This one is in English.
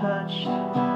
touched.